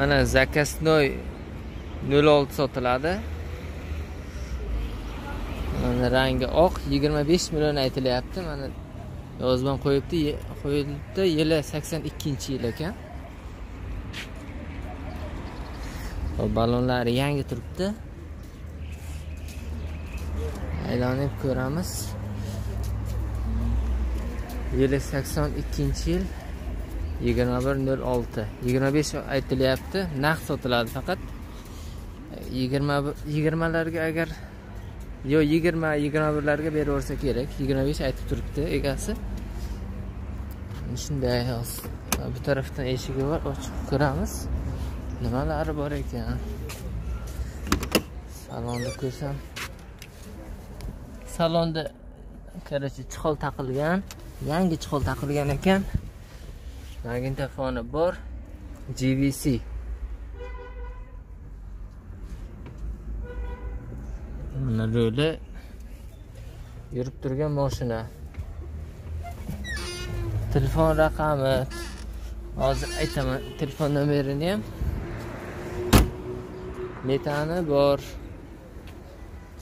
mana zakasnoy 06 sotiladi. Mana rangi oq 25 million aytilyapti. Mana yozib qo'yibdi qo'yilibdi yili 82 yil ekan. Hop, ballonlari yangi turibdi. Aylanib ko'ramiz. Yili 82 yil. 21.06 25 aytilyapti naqd sotiladi faqat. 20 20 larga agar yo 20 21 larga beraversa kerak. 25 aytib turibdi egasi. Shunday hozir bu tarafdan eshigi bor ochib ko'ramiz. Nimalari bor ekan? Salonni ko'rsam. Salonda короче chihol taqilgan yangi chihol taqilgan ekan. Magnitofoni bor GVC mana ruli yurib turgan mashina telefon raqami? Hozir aytaman telefon nomerini ham. Metani bor.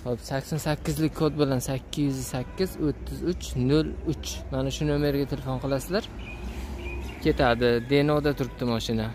Hop 88lik kod bilan 808 33 03 mana shu nomerga telefon qilasizlar. Ketadi denoda turibdi mashina